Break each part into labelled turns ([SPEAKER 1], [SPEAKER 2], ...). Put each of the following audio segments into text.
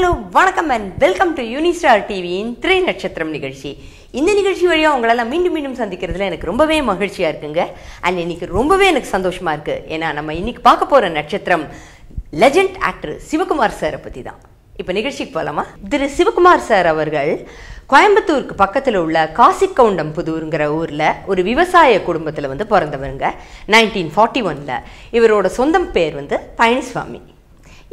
[SPEAKER 1] Hello வணக்கம் and welcome to Unistar டிவியின் திரை நட்சத்திரம் நிகழ்ச்சி. இந்த நிகழ்ச்சி வழியாக உங்களெல்லாம் மீண்டும் மீண்டும் சந்திக்கிறதுல எனக்கு ரொம்பவே மகிழ்ச்சியாக இருக்குங்க. அண்ட் இன்னைக்கு ரொம்பவே எனக்கு சந்தோஷமாக இருக்குது ஏன்னா நம்ம இன்னைக்கு பார்க்க போகிற நட்சத்திரம் லெஜண்ட் ஆக்டர் சிவகுமார் சாரை பற்றி தான் இப்போ நிகழ்ச்சிக்கு போகலாமா திரு சிவகுமார் சார் அவர்கள் கோயம்புத்தூருக்கு பக்கத்தில் உள்ள காசிக்கவுண்டம் புதூருங்கிற ஊரில் ஒரு விவசாய குடும்பத்தில் வந்து பிறந்தவருங்க. நைன்டீன் ஃபார்ட்டி ஒனில் இவரோட சொந்தம் பேர் வந்து பழனிசுவாமி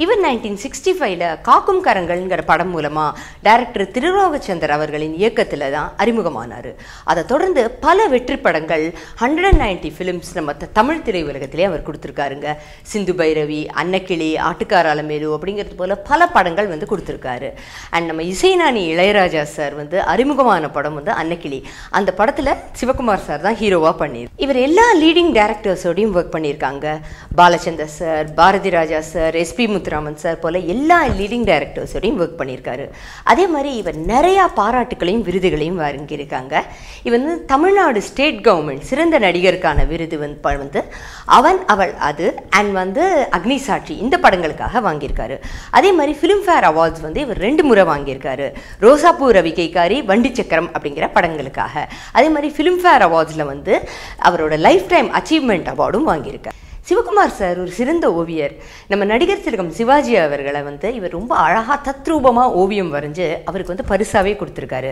[SPEAKER 1] இவர் நைன்டீன் சிக்ஸ்டி ஃபைவ்ல காக்கும் கரங்கள்ங்கிற படம் மூலமாக டைரக்டர் திருரோகச்சந்தர் அவர்களின் இயக்கத்தில் தான் அறிமுகமானார். அதை தொடர்ந்து பல வெற்றி படங்கள் ஹண்ட்ரட் அண்ட் நைன்டி ஃபிலிம்ஸ் நம்ம தமிழ் திரையுலகத்திலே அவர் கொடுத்துருக்காருங்க. சிந்து பைரவி அன்னக்கிளி ஆட்டுக்கார அலமேலு அப்படிங்கிறது போல பல படங்கள் வந்து கொடுத்துருக்காரு. அண்ட் நம்ம இசைநாணி இளையராஜா சார் வந்து அறிமுகமான படம் வந்து அன்னக்கிளி. அந்த படத்தில் சிவகுமார் சார் தான் ஹீரோவாக பண்ணியிரு இவர் எல்லா லீடிங் டேரக்டர்ஸோடையும் ஒர்க் பண்ணியிருக்காங்க Balachander sir Bharathi Raja sir SP Muthuraman sir போல எல்லா லீடிங் டைரக்டர்ஸோடையும் ஒர்க் பண்ணியிருக்காரு. அதே மாதிரி இவர் நிறையா பாராட்டுகளையும் விருதுகளையும் வாங்கியிருக்காங்க இவர் வந்து தமிழ்நாடு ஸ்டேட் கவர்மெண்ட் சிறந்த நடிகருக்கான விருது வந்து வந்து அவன் அவள் அது அண்ட் வந்து அக்னி சாட்சி இந்த படங்களுக்காக வாங்கியிருக்காரு. அதே மாதிரி ஃபிலிம்ஃபேர் அவார்ட்ஸ் வந்து இவர் ரெண்டு முறை வாங்கியிருக்காரு. ரோசாப்பூ ரவி கைகாரி வண்டி சக்கரம் அப்படிங்கிற படங்களுக்காக. அதே மாதிரி ஃபிலிம்ஃபேர் அவார்ட்ஸில் வந்து அவரோட லைஃப் டைம் அச்சீவ்மெண்ட் அவார்டும் வாங்கியிருக்காரு. சிவகுமார் சார் ஒரு சிறந்த ஓவியர். நம்ம நடிகர் திலகம் சிவாஜி அவர்களை வந்து இவர் ரொம்ப அழகாக தத்ரூபமாக ஓவியம் வரைஞ்சு அவருக்கு வந்து பரிசாவே கொடுத்துருக்காரு.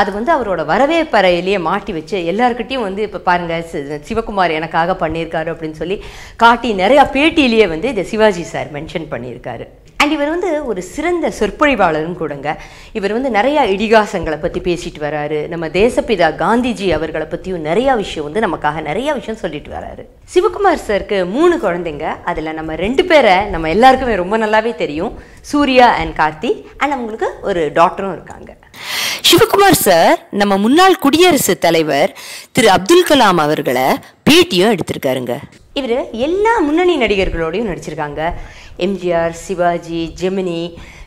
[SPEAKER 1] அது வந்து அவரோட வரவேற்பறையிலேயே மாட்டி வச்சு எல்லாருக்கிட்டையும் வந்து இப்போ பாருங்கள் சிவகுமார் எனக்காக பண்ணியிருக்காரு அப்படின்னு சொல்லி காட்டி நிறையா பேட்டியிலேயே வந்து இதை சிவாஜி சார் மென்ஷன் பண்ணியிருக்காரு. அண்ட் இவர் வந்து ஒரு சிறந்த சொற்பொழிவாளரும் கூடங்க. இவர் வந்து நிறையா இடிகாசங்களை பற்றி பேசிட்டு வராரு. நம்ம தேசப்பிதா காந்திஜி அவர்களை பற்றியும் நிறையா விஷயம் வந்து நமக்காக நிறையா விஷயம் சொல்லிட்டு வராரு. சிவகுமார் சருக்கு மூணு குழந்தைங்க. அதில் நம்ம ரெண்டு பேரை நம்ம எல்லாருக்குமே ரொம்ப நல்லாவே தெரியும். சூர்யா அண்ட் கார்த்தி. அண்ட் அவங்களுக்கு ஒரு டாக்டரும் இருக்காங்க. சிவகுமார் சார் நம்ம முன்னாள் குடியரசுத் தலைவர் திரு அப்துல் கலாம் அவர்களை பேட்டியும் எடுத்திருக்காருங்க. இவர் எல்லா முன்னணி நடிகர்களோடையும் நடிச்சிருக்காங்க. எம்ஜிஆர் சிவாஜி ஜெமினி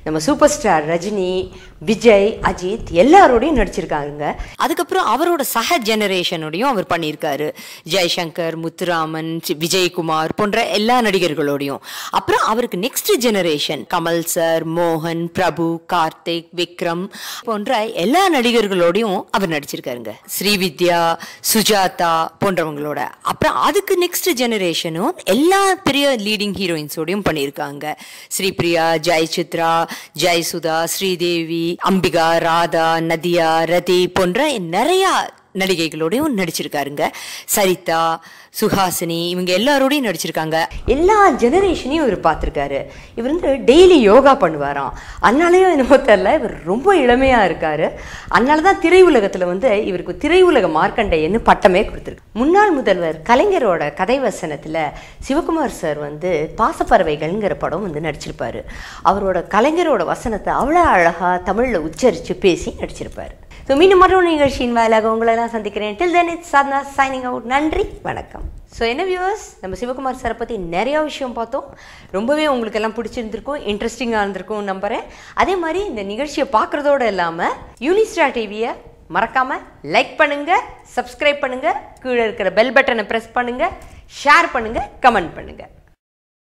[SPEAKER 1] நம்ம சூப்பர் ஸ்டார் ரஜினி விஜய் அஜித் எல்லாரோடையும் நடிச்சிருக்காங்க. அதுக்கப்புறம் அவரோட சக ஜெனரேஷனோடையும் அவர் பண்ணியிருக்காரு. ஜெய்சங்கர் முத்துராமன் விஜயகுமார் போன்ற எல்லா நடிகர்களோடையும். அப்புறம் அவருக்கு நெக்ஸ்ட் ஜெனரேஷன் கமல் சார் மோகன் பிரபு கார்த்திக் விக்ரம் போன்ற எல்லா நடிகர்களோடையும் அவர் நடிச்சிருக்காருங்க. ஸ்ரீவித்யா சுஜாதா போன்றவங்களோட. அப்புறம் அதுக்கு நெக்ஸ்ட் ஜெனரேஷனும் எல்லா பெரிய லீடிங் ஹீரோயின்ஸோடையும் பண்ணியிருக்காங்க. ஸ்ரீபிரியா ஜெய் ஜெயசுதா ஸ்ரீதேவி அம்பிகா ராதா நதியா ரதி போன்ற நிறையா நடிகைகளோடையும் நடிச்சிருக்காருங்க. சரிதா சுஹாசினி இவங்க எல்லாரோடையும் நடிச்சிருக்காங்க. எல்லா ஜெனரேஷனையும் இவர் பார்த்துருக்காரு. இவர் வந்து டெய்லி யோகா பண்ணுவாராம். அதனாலேயும் என்னமோ தெரில இவர் ரொம்ப இளமையாக இருக்காரு. அதனால தான் திரையுலகத்தில் வந்து இவருக்கு திரையுலக மார்க்கண்டையன்னு பட்டமே கொடுத்துருக்கு. முன்னாள் முதல்வர் கலைஞரோட கதை வசனத்தில் சிவகுமார் சார் வந்து பாசப்பறவைகள்ங்கிற படம் வந்து நடிச்சிருப்பார். அவரோட கலைஞரோட வசனத்தை அவ்வளோ அழகாக தமிழில் உச்சரித்து பேசி நடிச்சிருப்பார். ஸோ மீண்டும் மற்றொரு நிகழ்ச்சியின் வாயிலாக உங்களை எல்லாம் சந்திக்கிறேன். Till then it's Sadhana signing out நன்றி வணக்கம். ஸோ என்ன வியூவர்ஸ் நம்ம சிவகுமார் சாரை பற்றி நிறையா விஷயம் பார்த்தோம். ரொம்பவே உங்களுக்கு எல்லாம் பிடிச்சிருந்துருக்கும் இன்ட்ரெஸ்டிங்காக இருந்திருக்கும் நம்புகிறேன் அதே மாதிரி இந்த நிகழ்ச்சியை பார்க்குறதோடு இல்லாமல் யூனிஸ்டா டிவியை மறக்காமல் லைக் பண்ணுங்கள் சப்ஸ்கிரைப் பண்ணுங்கள் கீழே இருக்கிற பெல் பட்டனை ப்ரெஸ் பண்ணுங்கள் ஷேர் பண்ணுங்கள் கமெண்ட் பண்ணுங்கள்